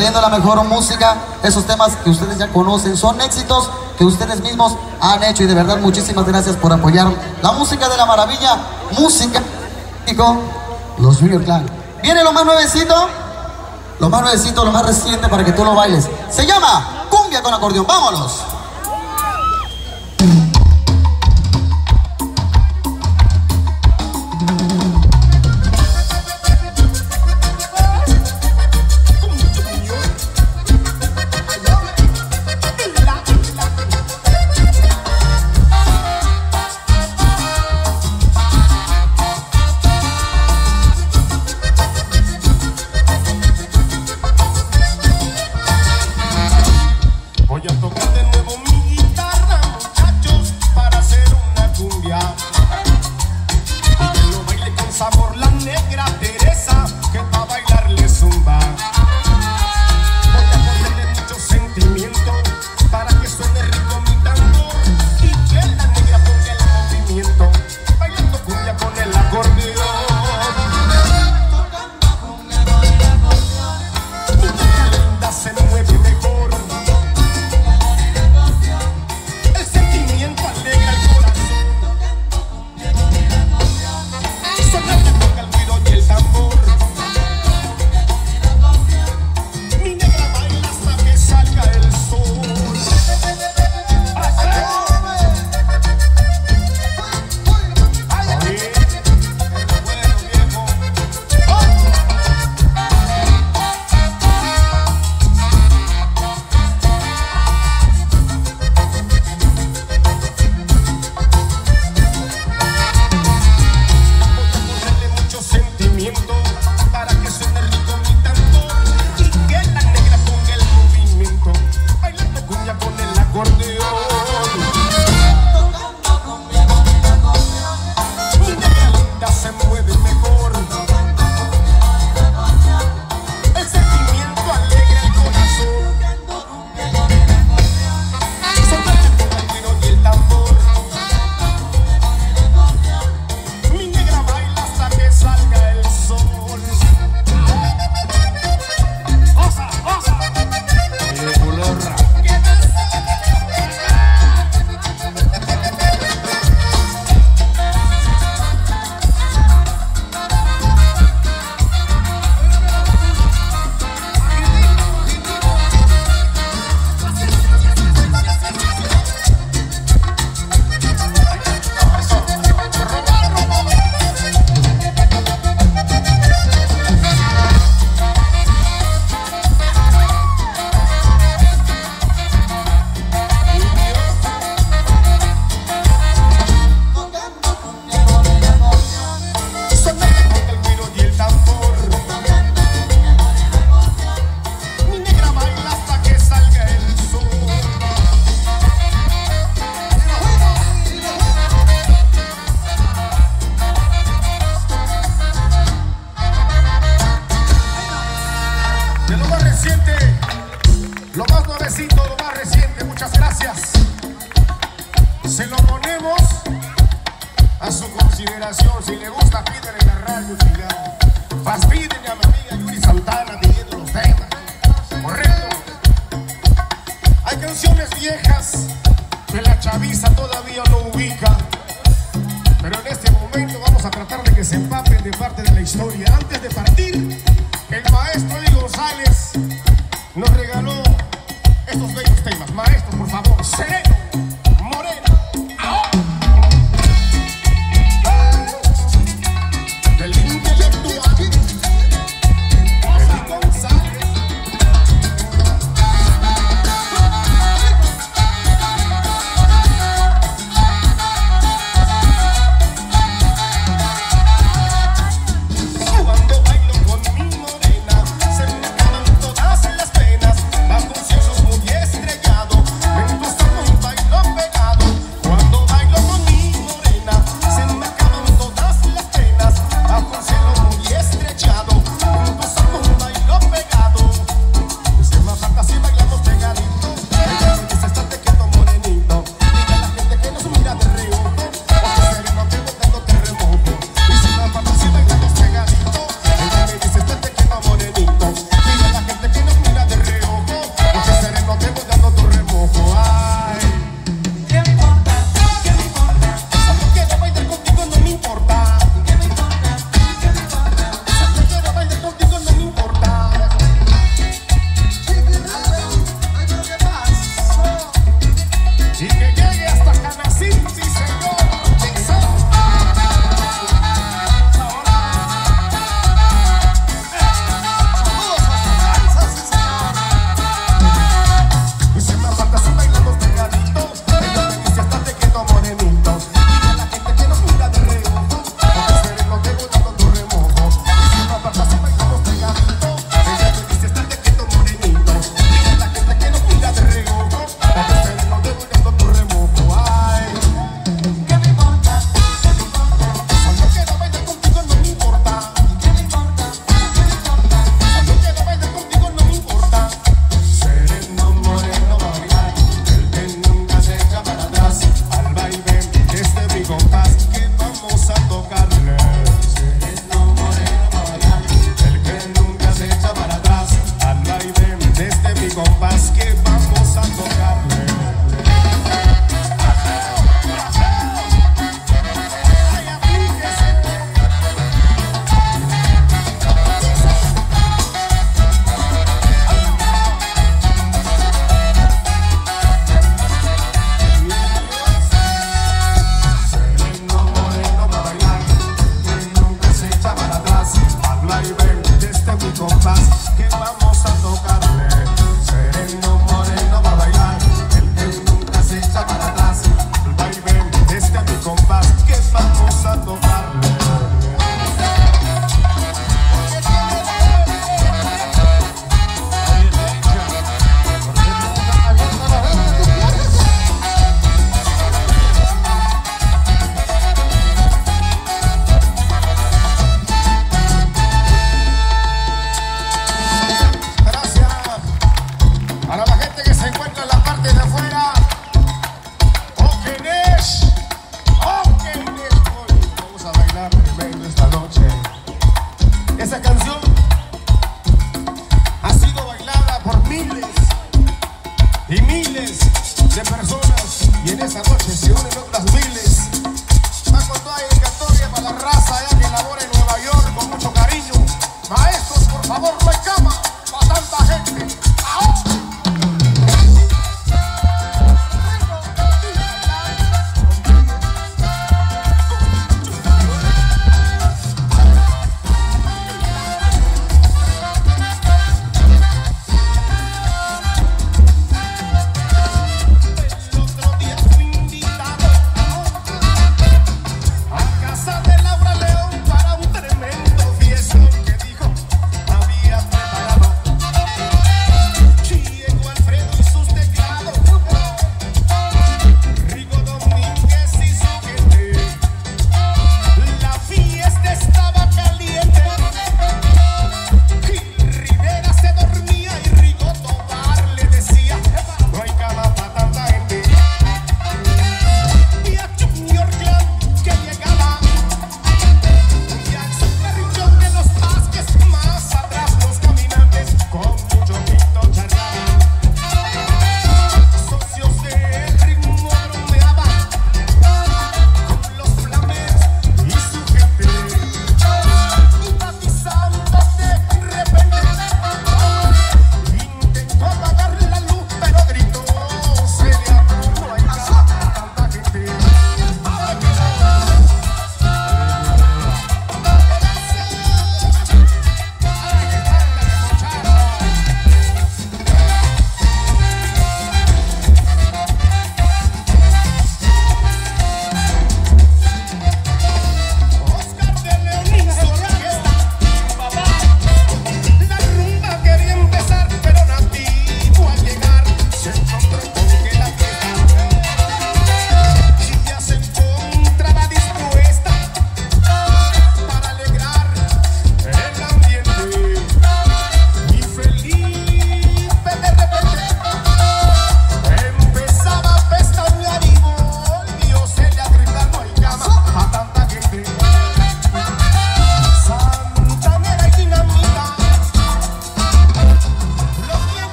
Trayendo la mejor música. Esos temas que ustedes ya conocen son éxitos que ustedes mismos han hecho. Y de verdad, muchísimas gracias por apoyar la música de la maravilla. Música. Los Junior Clan. Viene lo más nuevecito. Lo más nuevecito, lo más reciente para que tú lo bailes. Se llama Cumbia con acordeón. Vámonos.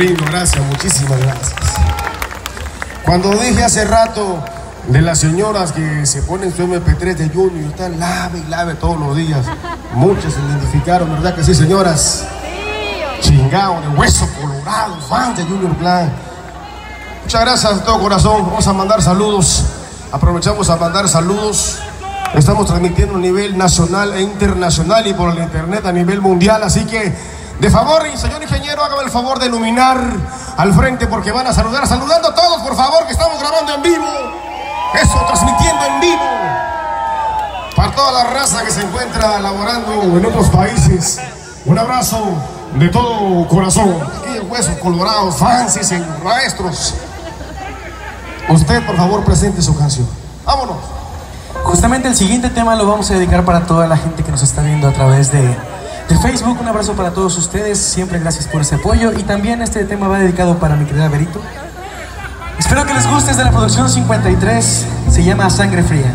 Lindo, gracias, muchísimas gracias. Cuando dije hace rato de las señoras que se ponen su MP3 de Junior están lave y lave todos los días, muchas se identificaron, ¿verdad que sí, señoras? Chingado, de hueso colorado, fan de Junior Plan. Muchas gracias de todo corazón. Vamos a mandar saludos. Aprovechamos a mandar saludos. Estamos transmitiendo a nivel nacional e internacional y por el internet a nivel mundial. Así que, de favor, señor ingeniero, hágame el favor de iluminar al frente porque van a saludar. Saludando a todos, por favor, que estamos grabando en vivo. Eso, transmitiendo en vivo. Para toda la raza que se encuentra laborando en otros países. Un abrazo de todo corazón. Aquí huesos colorados, fancies, maestros. Usted, por favor, presente su canción. Vámonos. Justamente el siguiente tema lo vamos a dedicar para toda la gente que nos está viendo a través de, de Facebook. Un abrazo para todos ustedes. Siempre gracias por ese apoyo. Y también este tema va dedicado para mi querida Berito. Espero que les guste. Es de la producción 53. Se llama Sangre Fría.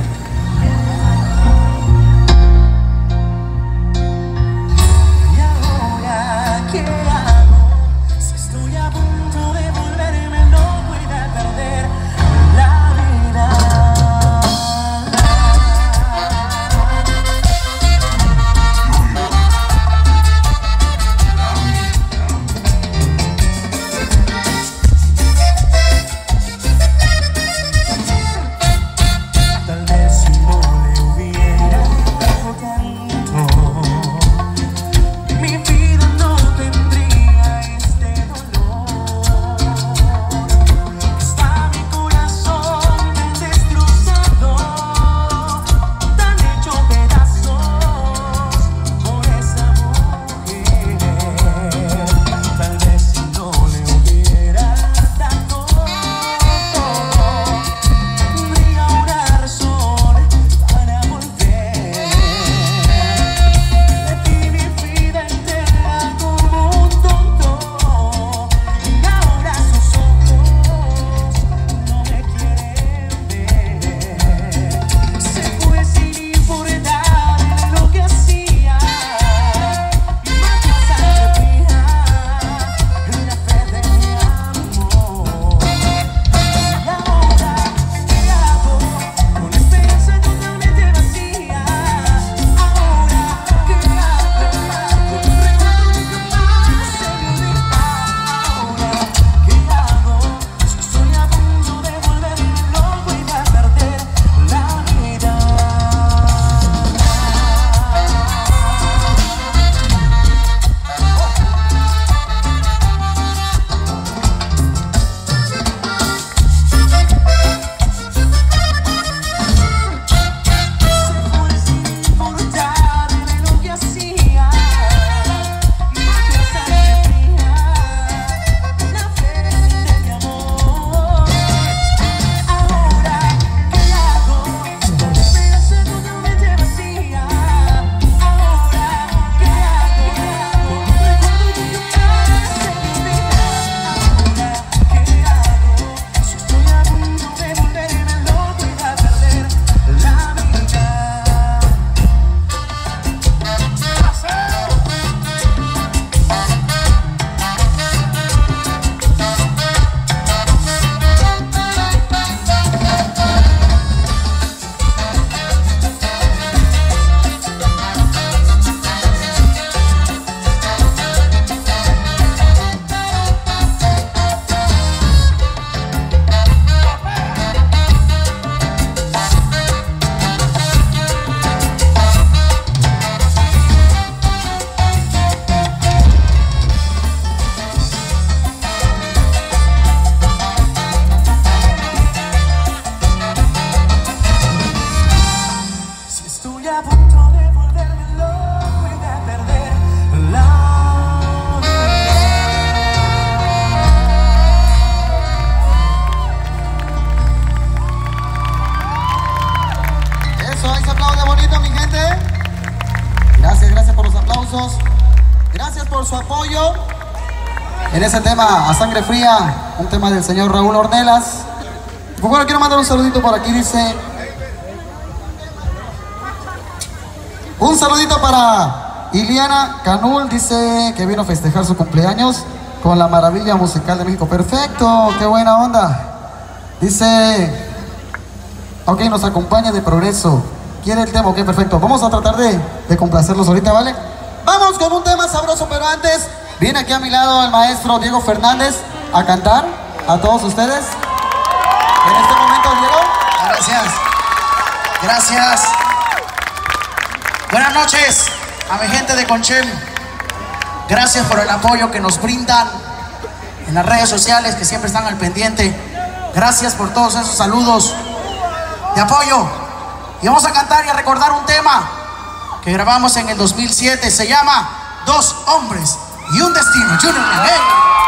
Por su apoyo. En ese tema, a sangre fría, un tema del señor Raúl Ornelas. Por favor, quiero mandar un saludito por aquí, dice. Un saludito para Iliana Canul dice que vino a festejar su cumpleaños con la maravilla musical de México. Perfecto, qué buena onda. Dice, ok, nos acompaña de progreso. ¿Quiere el tema? Ok, perfecto. Vamos a tratar de, de complacerlos ahorita, ¿vale? Vamos con un tema sabroso, pero antes viene aquí a mi lado el maestro Diego Fernández a cantar a todos ustedes. En este momento, Diego. Gracias. Gracias. Buenas noches a mi gente de Conchem. Gracias por el apoyo que nos brindan en las redes sociales que siempre están al pendiente. Gracias por todos esos saludos de apoyo. Y vamos a cantar y a recordar un tema que grabamos en el 2007. Se llama Dos hombres y un destino. Junior Miguel.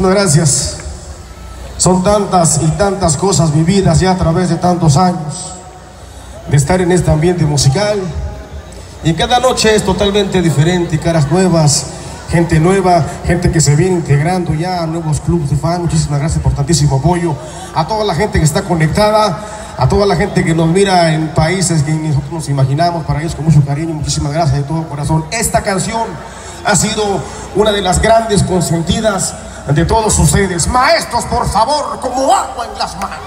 Muchísimas gracias. Son tantas y tantas cosas vividas ya a través de tantos años de estar en este ambiente musical. Y cada noche es totalmente diferente, caras nuevas, gente nueva, gente que se viene integrando ya a nuevos clubes de fan. Muchísimas gracias por tantísimo apoyo. A toda la gente que está conectada, a toda la gente que nos mira en países que nosotros nos imaginamos, para ellos con mucho cariño, muchísimas gracias de todo corazón. Esta canción ha sido una de las grandes consentidas ante todos ustedes. Maestros, por favor, como agua en las manos.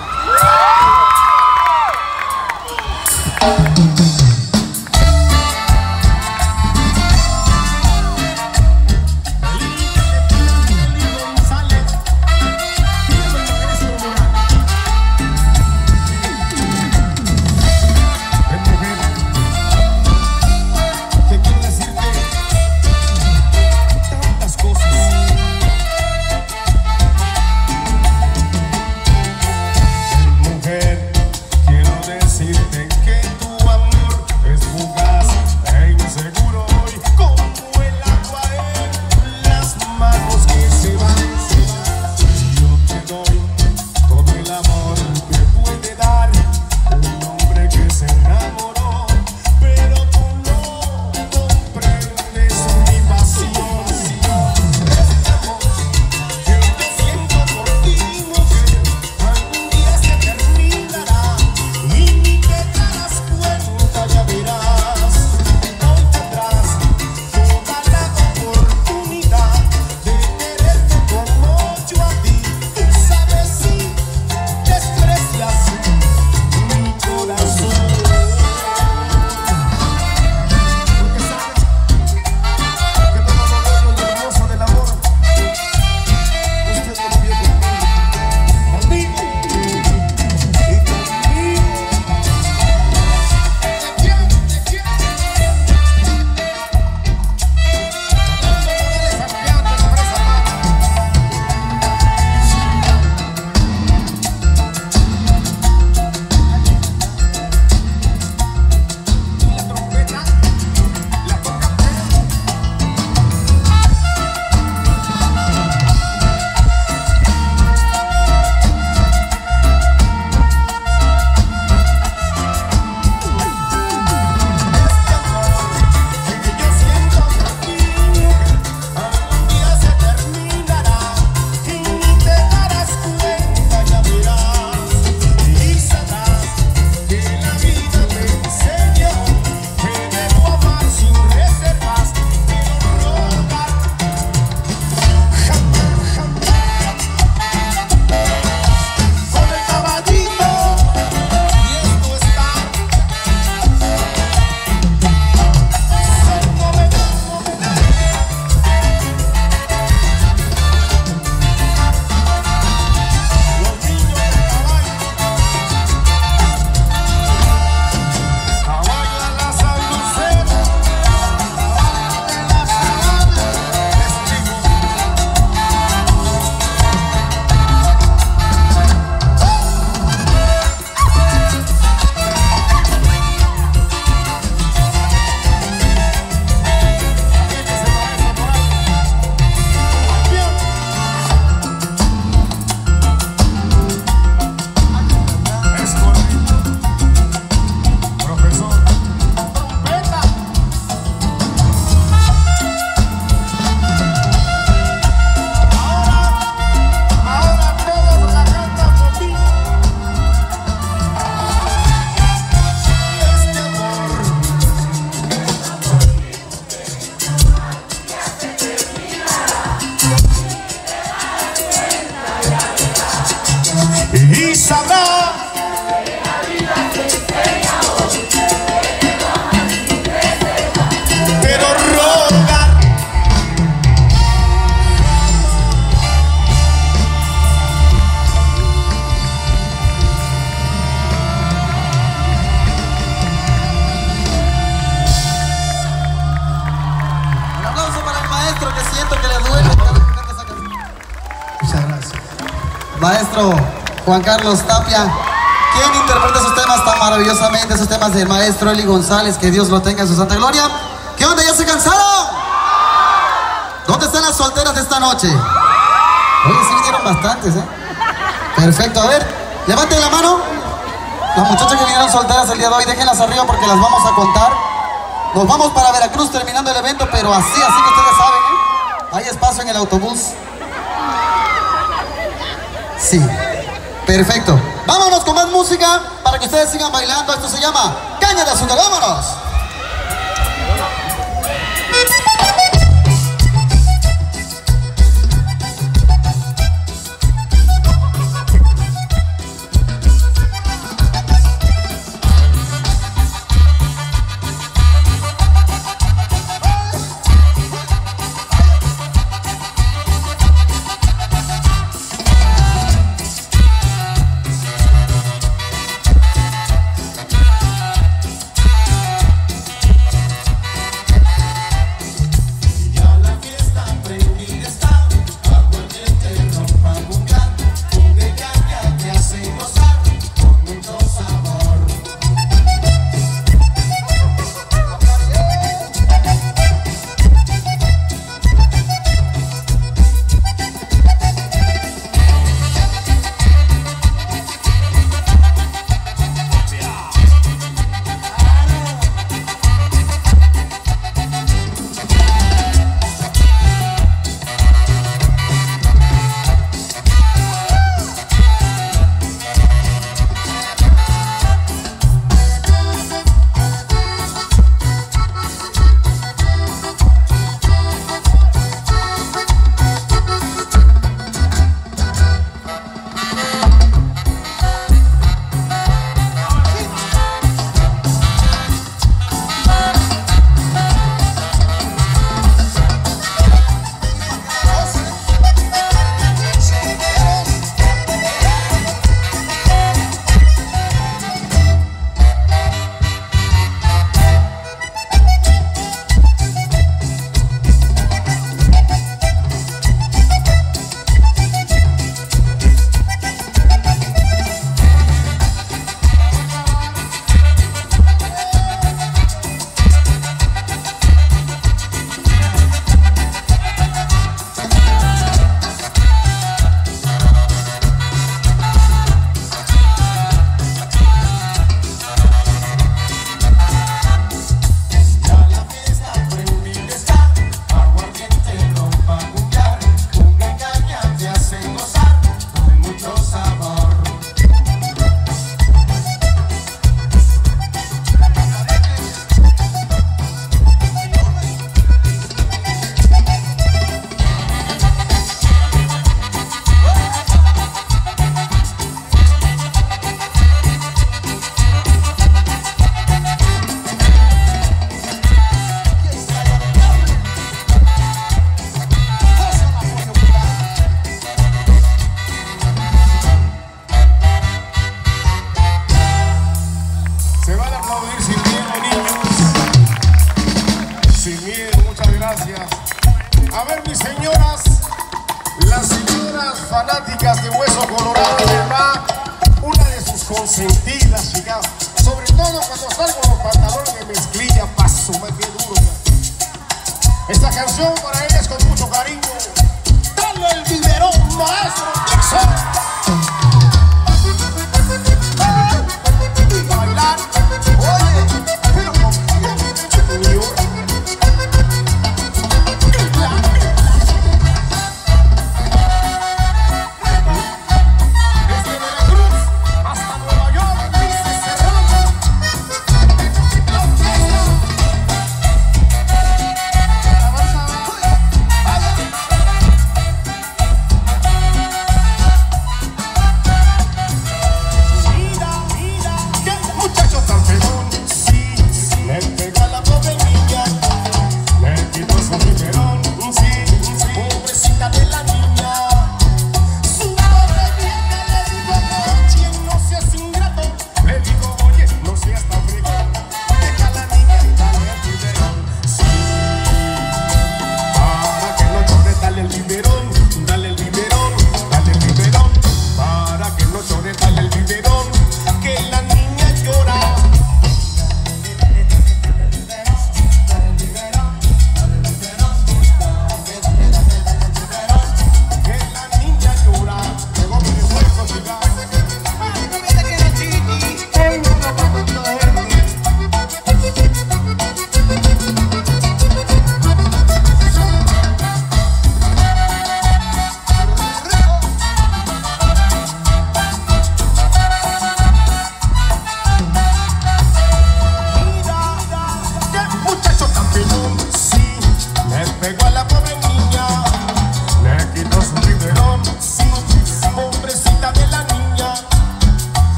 Juan Carlos Tapia, quien interpreta sus temas tan maravillosamente, esos temas del maestro Eli González, que Dios lo tenga en su santa gloria. ¿Qué onda? ¿Ya se cansaron? ¿Dónde están las solteras de esta noche? Oye, sí vinieron bastantes, ¿eh? Perfecto, a ver, levanten la mano. Las muchachas que vinieron solteras el día de hoy, déjenlas arriba porque las vamos a contar. Nos vamos para Veracruz terminando el evento, pero así, así que ustedes saben, ¿eh? Hay espacio en el autobús. Sí perfecto. Vámonos con más música para que ustedes sigan bailando. Esto se llama Caña de Azúcar. ¡Vámonos!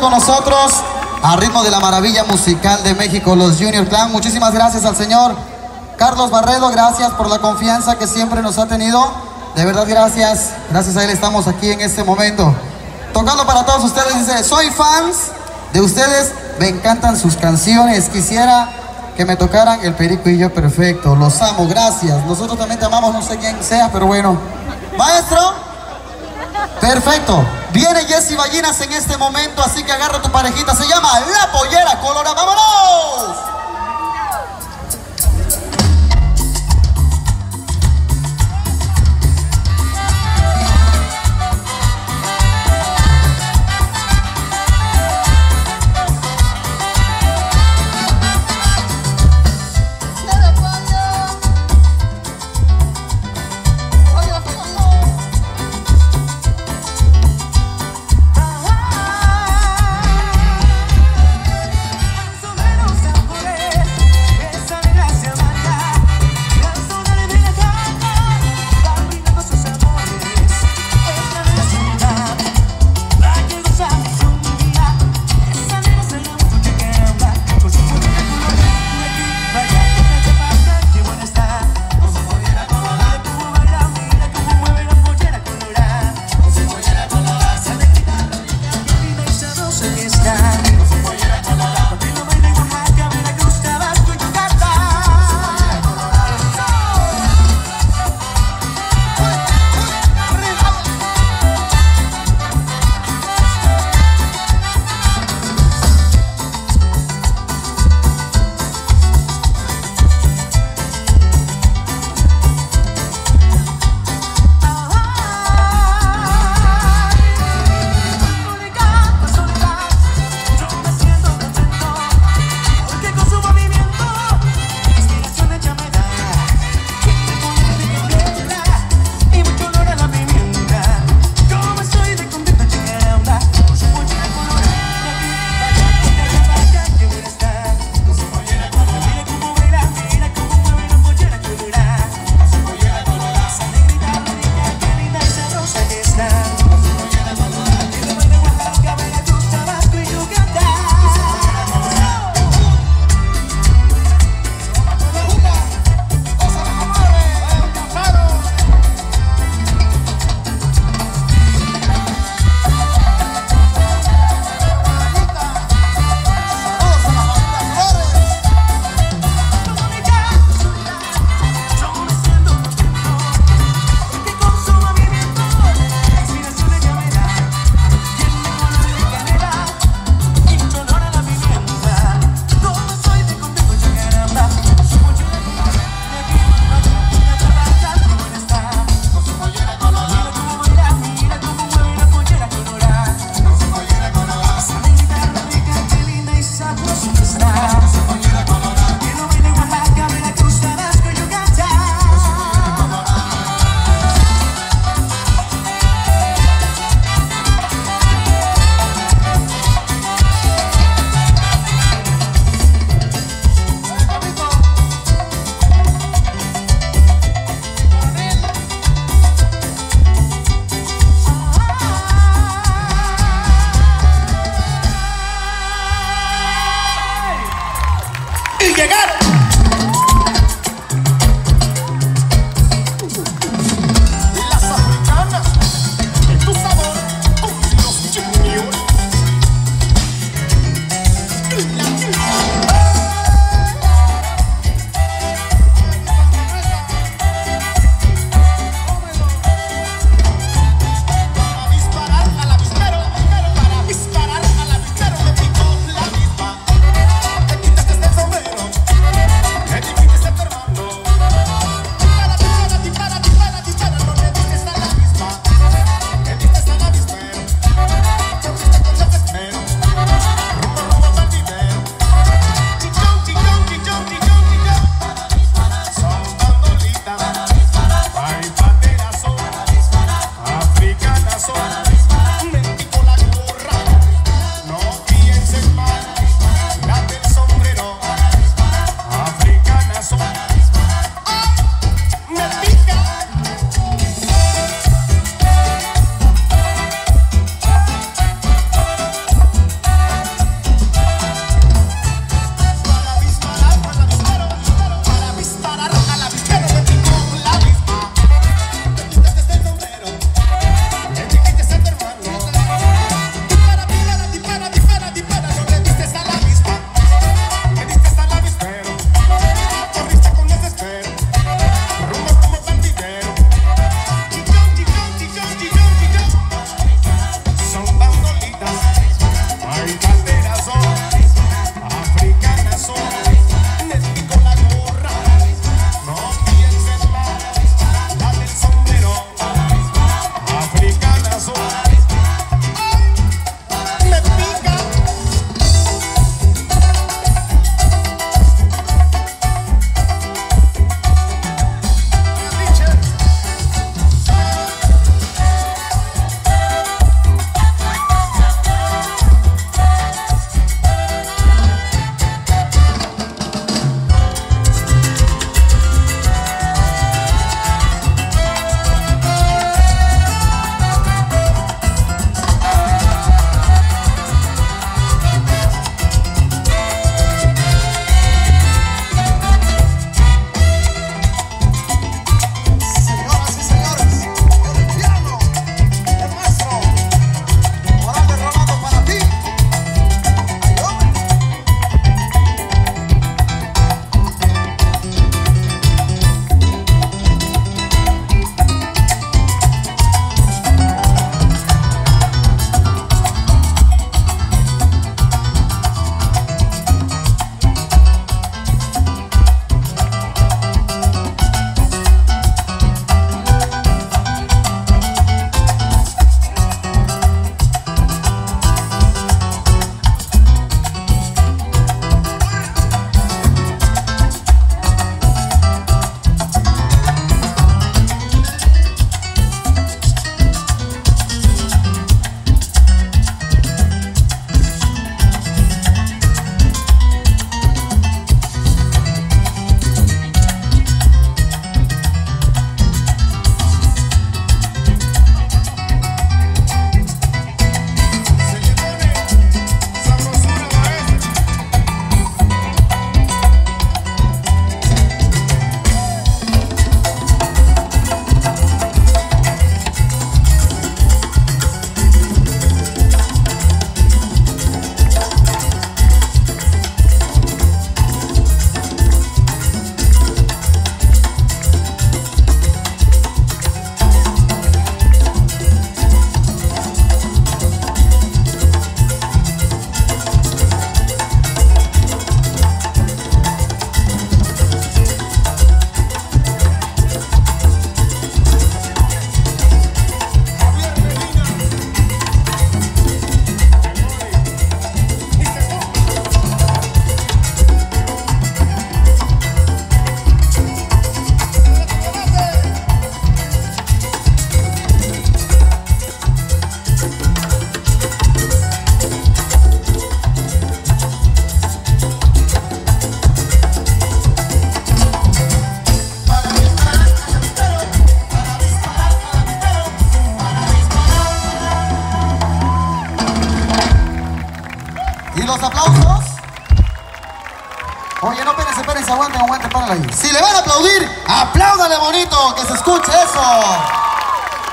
Con nosotros! A ritmo de la maravilla musical de México, los Junior Clan. Muchísimas gracias al señor Carlos Barredo. Gracias por la confianza que siempre nos ha tenido. De verdad, gracias. Gracias a él estamos aquí en este momento. Tocando para todos ustedes, dice, soy fans de ustedes, me encantan sus canciones. Quisiera que me tocaran el perico y yo perfecto. Los amo, gracias. Nosotros también te amamos, no sé quién sea, pero bueno. Maestro, perfecto. Viene Jesse Ballinas en este momento, así que agarra tu parejita. Se llama La Pollera Colora. ¡Vámonos!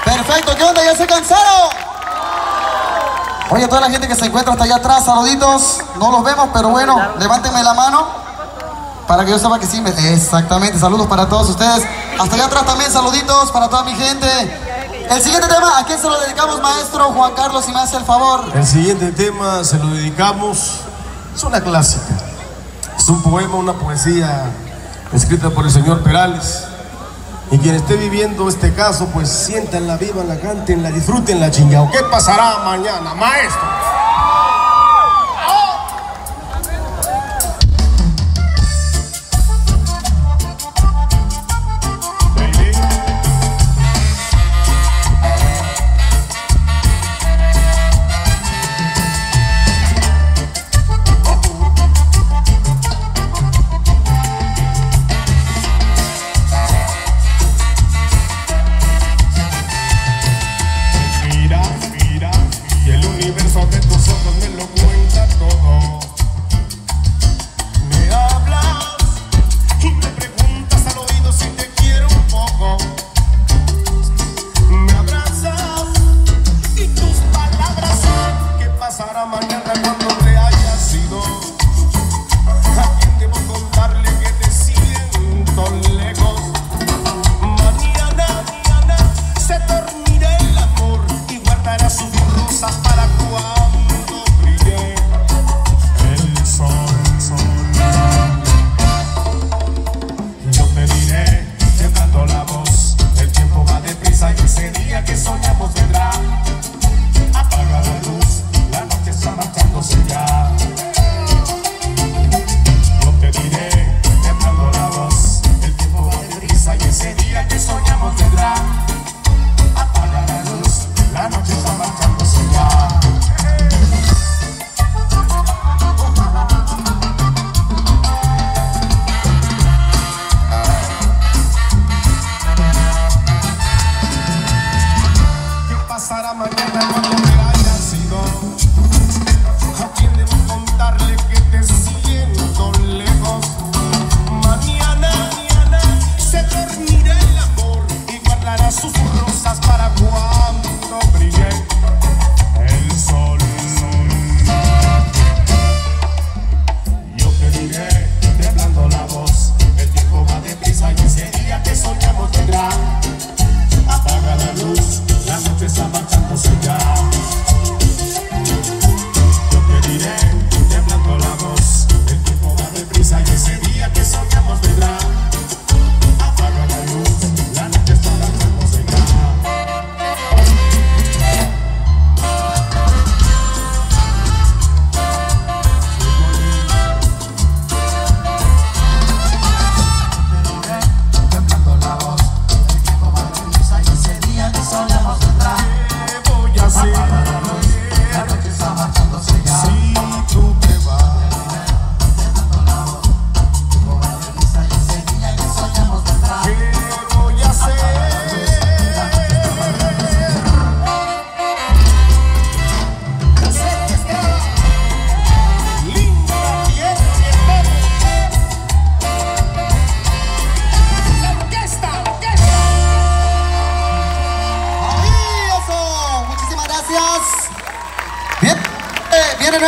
Perfecto, ¿qué onda? ¿Ya se cansaron? Oye, toda la gente que se encuentra hasta allá atrás, saluditos. No los vemos, pero bueno, levántenme la mano para que yo sepa que sí. Me... Exactamente, saludos para todos ustedes. Hasta allá atrás también, saluditos para toda mi gente. El siguiente tema, ¿a quién se lo dedicamos, maestro Juan Carlos, si me hace el favor? El siguiente tema se lo dedicamos, es una clásica. Es un poema, una poesía escrita por el señor Perales. Y quien esté viviendo este caso, pues siéntanla, vivan, cantenla, disfrútenla, chingao. ¿Qué pasará mañana, maestro?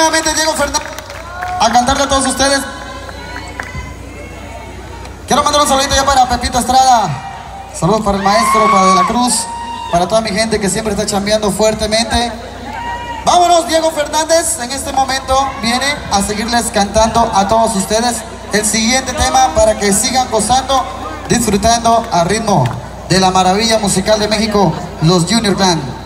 Nuevamente Diego Fernández a cantarle a todos ustedes. Quiero mandar un saludito ya para Pepito Estrada. Saludos para el maestro, para De la Cruz, para toda mi gente que siempre está chambeando fuertemente. Vámonos, Diego Fernández. En este momento viene a seguirles cantando a todos ustedes el siguiente tema para que sigan gozando, disfrutando a ritmo de la maravilla musical de México, los Junior Clan.